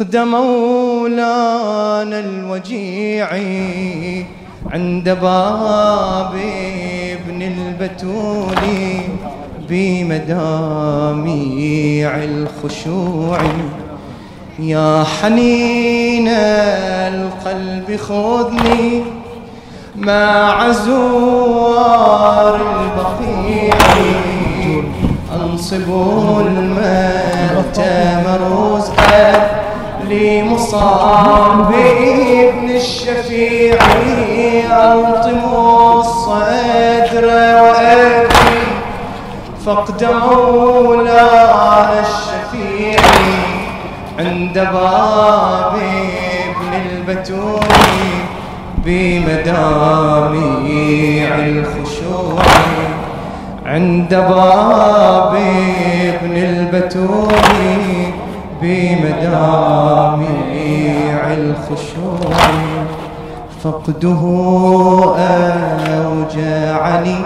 فقد مولانا الوجيع عند باب ابن البتول بمداميع الخشوع. يا حنين القلب خذني مع زوار البقيع. انصب المأتم رزقا لمصاب ابن الشفيع ألطم الصدر وأبكي. فقد مولانا الشفيع عند باب ابن البتول بمداميع الخشوع. عند باب ابن البتول بمدامع الخشوع. فقده أوجعني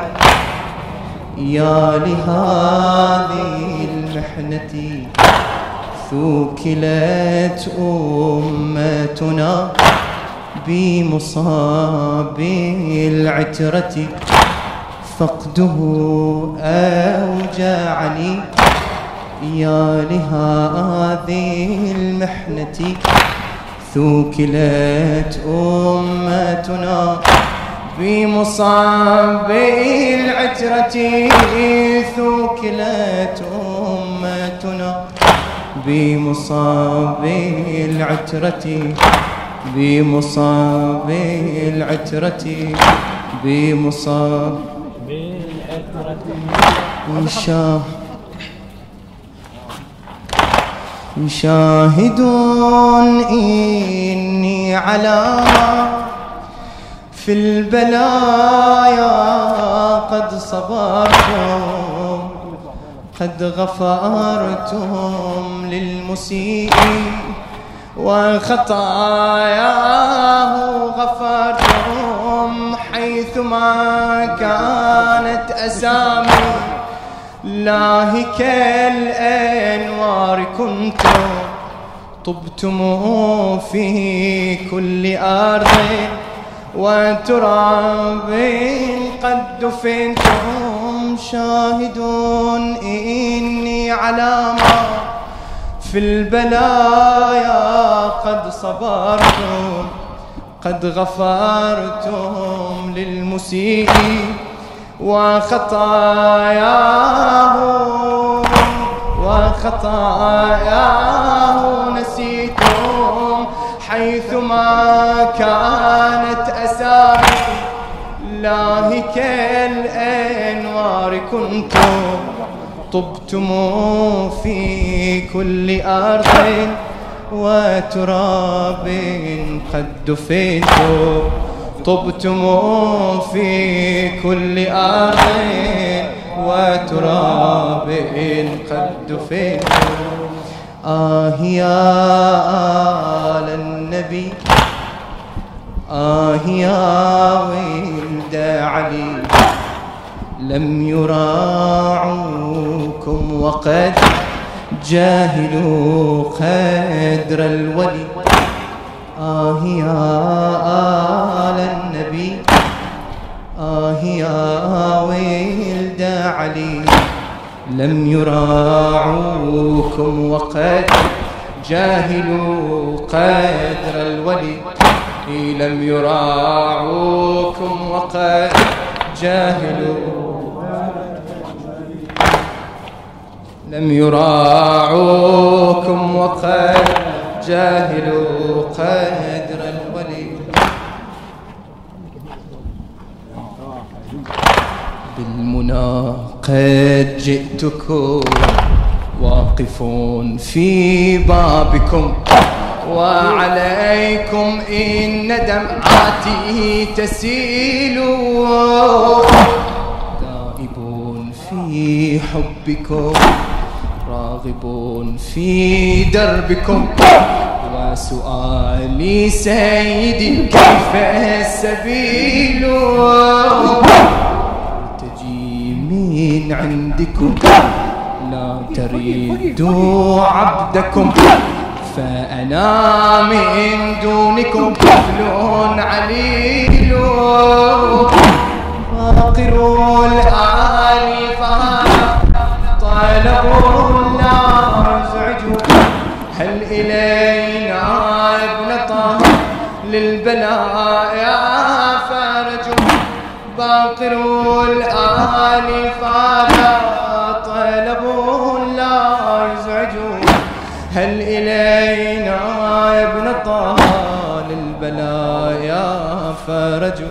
يا لهذه المحنة. ثوكلت أمتنا بمصاب العترة. فقده أوجعني يا لهذه المحنة ثوكلت أمتنا بمصاب العترة ثوكلت أمتنا بمصاب العترة بمصاب العترة بمصاب العترة شاهد إني على في البلايا قد صبرتم قد غفرتم للمسيء وخطاياه غفرتم حيثما كانت أسامي لاهك الأنوار كنتم طبتم في كل أرض وتراب قد دفنتم شاهدون إني على ما في البلايا قد صبرتم قد غفرتم للمسيئين وخطاياه وخطاياه نسيتم حيثما كانت أسامي لاهك الأنوار كنتم طبتم في كل أرض وتراب قد دفنتم طبتم في كل أرض وتراب قد دفنتم آه يا آل النبي. آه يا ولد علي. لم يراعوكم وقد جاهلوا قدر الولي. آه يا آل النبي. آه يا ولد علي لم يراعوكم وقد جاهلوا قدر الولي. لم يراعوكم وقد جاهلوا. لم يراعوكم وقد جاهلوا قدر الولي بالمنى قد جئتكم واقفون في بابكم وعليكم إن دمعاتي تسيل تائبون في حبكم راغبون في دربكم وسؤالي سيدي كيف السبيل؟ من عندكم لا تريدوا عبدكم فأنا من دونكم طفل عليل. باقر الآن فهذا طلب لا يزعج هل إلينا ابن طه للبلاء يا فرج باقر الآن فهذا طلب لا يزعج. هل إلينا يا ابن طه للبلايا فرج؟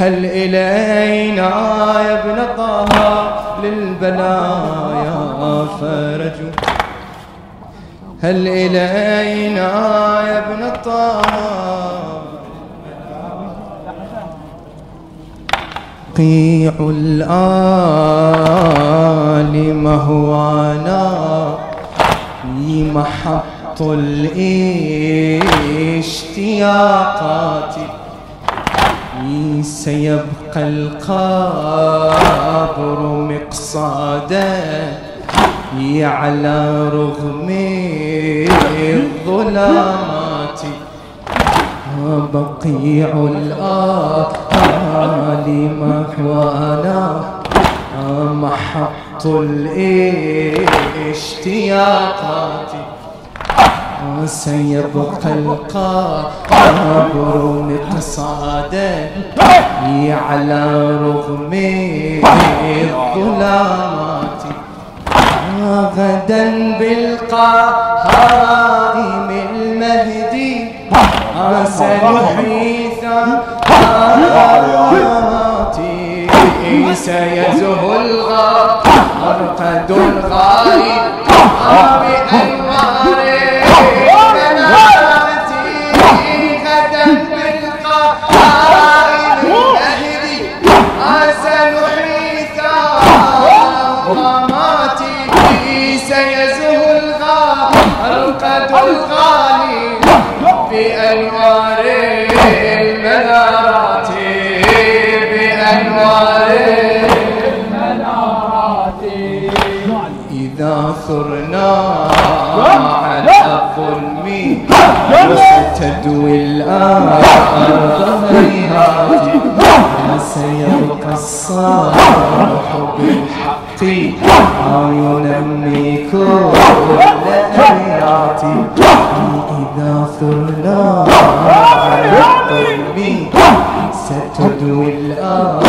هل إلينا يا ابن طه للبلايا فرج؟ هل إلينا يا ابن طه قيع الآل مهوانا محط الاشتياقات. سيبقى القبر مقصادا على رغم الظلامات. بقيع الآل محوانا محط الاشتياقات. سيبقى القبر مقصادا على رغم الظلامات غدا بالقائم المهدي سنحيي ثمراتي سيزهو الغرقد الغايب بأنوار منامتي غدا بالقائم المهدي سنحيي ثمراتي سيزهو الغرقد الغالي بأنوار ثرنا على الظلم وستدوي الأرض هيهات سيبقى الصالح بالحق. ينمي كل آياتي إذا ثرنا على الظلم ستدوي الأرض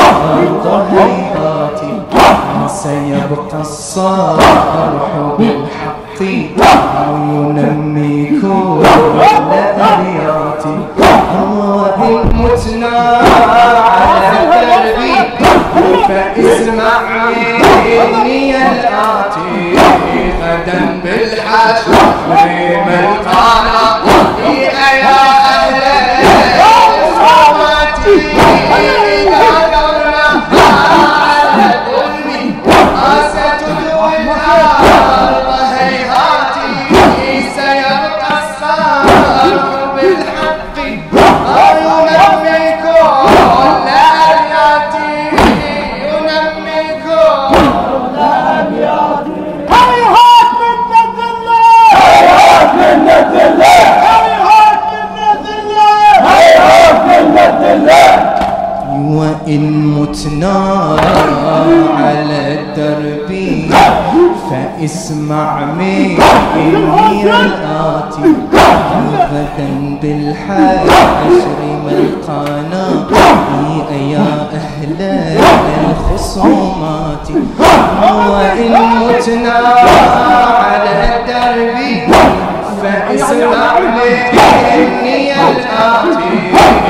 سيبقى الصالح بالحق ينمي كل الآيات. وإن متنا على دربي فاسمع مني الآتي غدا بالحشر وإن متنا على الدرب فاسمع مني الآتي غدا بالحشر ملقانا يا أهل الخصومات وإن متنا على الدرب فاسمع مني الآتي.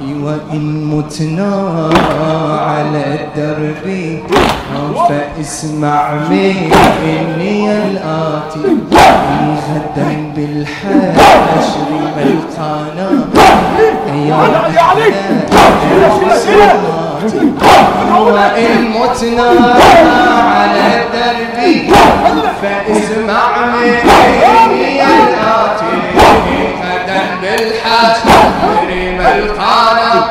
وإن متنا على الدرب. فاسمع مني الآتي غدا بالحشر ملقانا. يا وإن متنا على دربي فاسمع مني الآتي غدا بالحشر ملقانا